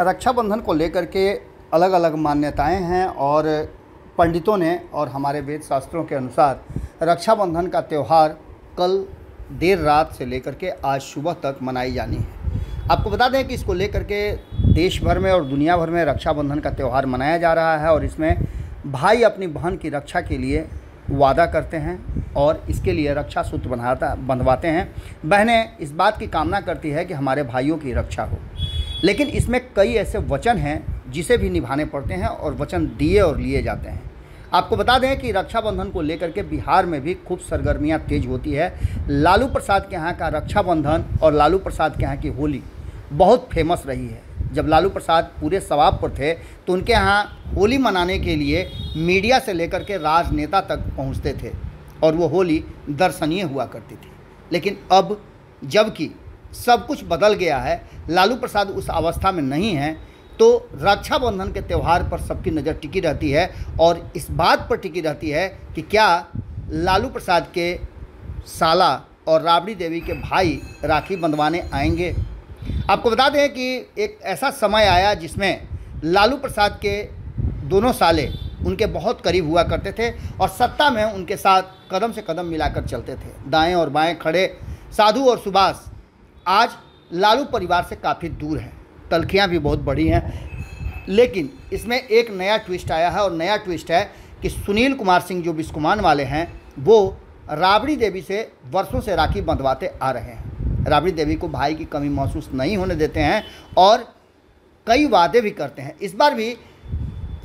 रक्षाबंधन को लेकर के अलग अलग मान्यताएँ हैं और पंडितों ने और हमारे वेद शास्त्रों के अनुसार रक्षाबंधन का त्यौहार कल देर रात से लेकर के आज सुबह तक मनाई जानी है। आपको बता दें कि इसको लेकर के देश भर में और दुनिया भर में रक्षाबंधन का त्यौहार मनाया जा रहा है और इसमें भाई अपनी बहन की रक्षा के लिए वादा करते हैं और इसके लिए रक्षा सूत्र बनाता बंधवाते हैं। बहनें इस बात की कामना करती है कि हमारे भाइयों की रक्षा हो। लेकिन इसमें कई ऐसे वचन हैं जिसे भी निभाने पड़ते हैं और वचन दिए और लिए जाते हैं। आपको बता दें कि रक्षाबंधन को लेकर के बिहार में भी खूब सरगर्मियाँ तेज होती है। लालू प्रसाद के यहाँ का रक्षाबंधन और लालू प्रसाद के यहाँ की होली बहुत फ़ेमस रही है। जब लालू प्रसाद पूरे सवाब पर थे तो उनके यहाँ होली मनाने के लिए मीडिया से लेकर के राजनेता तक पहुँचते थे और वो होली दर्शनीय हुआ करती थी। लेकिन अब, जबकि सब कुछ बदल गया है, लालू प्रसाद उस अवस्था में नहीं है तो रक्षाबंधन के त्यौहार पर सबकी नज़र टिकी रहती है और इस बात पर टिकी रहती है कि क्या लालू प्रसाद के साला और राबड़ी देवी के भाई राखी बंधवाने आएँगे। आपको बता दें कि एक ऐसा समय आया जिसमें लालू प्रसाद के दोनों साले उनके बहुत करीब हुआ करते थे और सत्ता में उनके साथ कदम से कदम मिलाकर चलते थे। दाएँ और बाएँ खड़े साधु और सुभाष आज लालू परिवार से काफ़ी दूर हैं। तलखियाँ भी बहुत बड़ी हैं। लेकिन इसमें एक नया ट्विस्ट आया है और नया ट्विस्ट है कि सुनील कुमार सिंह जो बिस्कुमान वाले हैं, वो राबड़ी देवी से वर्षों से राखी बंधवाते आ रहे हैं। राबड़ी देवी को भाई की कमी महसूस नहीं होने देते हैं और कई वादे भी करते हैं। इस बार भी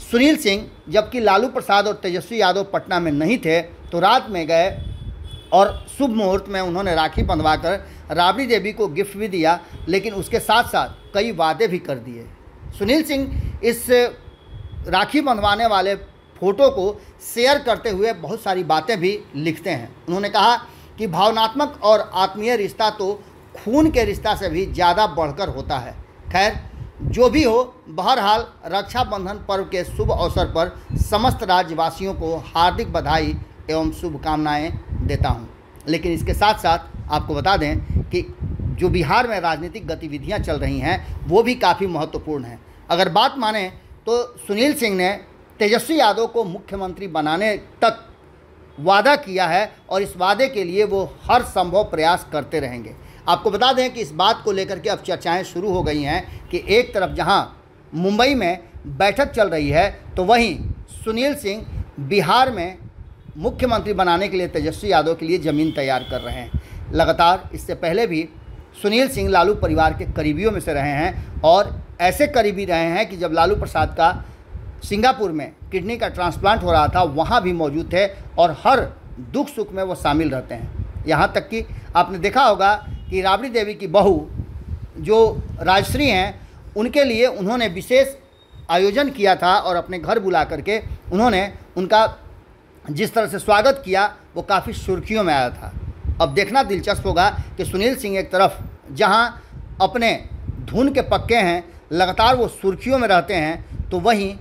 सुनील सिंह, जबकि लालू प्रसाद और तेजस्वी यादव पटना में नहीं थे तो रात में गए और शुभ मुहूर्त में उन्होंने राखी बंधवा कर राबड़ी देवी को गिफ्ट भी दिया, लेकिन उसके साथ साथ कई वादे भी कर दिए। सुनील सिंह इस राखी बंधवाने वाले फ़ोटो को शेयर करते हुए बहुत सारी बातें भी लिखते हैं। उन्होंने कहा कि भावनात्मक और आत्मीय रिश्ता तो खून के रिश्ता से भी ज़्यादा बढ़कर होता है। खैर, जो भी हो, बहरहाल रक्षाबंधन पर्व के शुभ अवसर पर समस्त राज्यवासियों को हार्दिक बधाई एवं शुभकामनाएँ देता हूँ। लेकिन इसके साथ साथ आपको बता दें कि जो बिहार में राजनीतिक गतिविधियाँ चल रही हैं, वो भी काफ़ी महत्वपूर्ण हैं। अगर बात माने तो सुनील सिंह ने तेजस्वी यादव को मुख्यमंत्री बनाने तक वादा किया है और इस वादे के लिए वो हर संभव प्रयास करते रहेंगे। आपको बता दें कि इस बात को लेकर के अब चर्चाएँ शुरू हो गई हैं कि एक तरफ़ जहाँ मुंबई में बैठक चल रही है तो वहीं सुनील सिंह बिहार में मुख्यमंत्री बनाने के लिए तेजस्वी यादव के लिए ज़मीन तैयार कर रहे हैं। लगातार इससे पहले भी सुनील सिंह लालू परिवार के करीबियों में से रहे हैं और ऐसे करीबी रहे हैं कि जब लालू प्रसाद का सिंगापुर में किडनी का ट्रांसप्लांट हो रहा था, वहाँ भी मौजूद थे और हर दुख सुख में वो शामिल रहते हैं। यहाँ तक कि आपने देखा होगा कि राबड़ी देवी की बहू जो राजश्री हैं, उनके लिए उन्होंने विशेष आयोजन किया था और अपने घर बुला करके उन्होंने उनका जिस तरह से स्वागत किया, वो काफ़ी सुर्खियों में आया था। अब देखना दिलचस्प होगा कि सुनील सिंह एक तरफ़, जहाँ अपने धुन के पक्के हैं, लगातार वो सुर्खियों में रहते हैं तो वहीं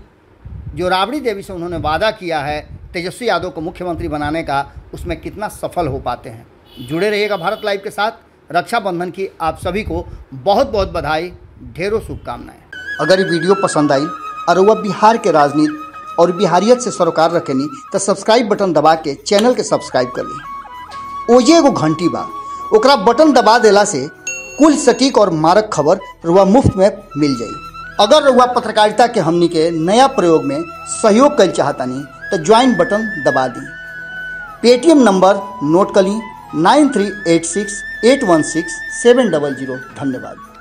जो राबड़ी देवी से उन्होंने वादा किया है, तेजस्वी यादव को मुख्यमंत्री बनाने का, उसमें कितना सफल हो पाते हैं। जुड़े रहिएगा भारत लाइव के साथ। रक्षाबंधन की आप सभी को बहुत बहुत बधाई, ढेरों शुभकामनाएँ। अगर ये वीडियो पसंद आई और वह बिहार के राजनीति और बिहारियत से सरोकार रखेनी तो सब्सक्राइब बटन दबा के चैनल के सब्सक्राइब कर ली। ओजे एगो घंटी बा। ओकरा बटन दबा देला से कुल सटीक और मारक खबर रुआ मुफ़्त में मिल जाए अगर रुआ पत्रकारिता के हमनी के नया प्रयोग में सहयोग कर चाहतानी तो ज्वाइन बटन दबा दी। पेटीएम नंबर नोट कर ली nine three eight six eight one six seven double zero. धन्यवाद।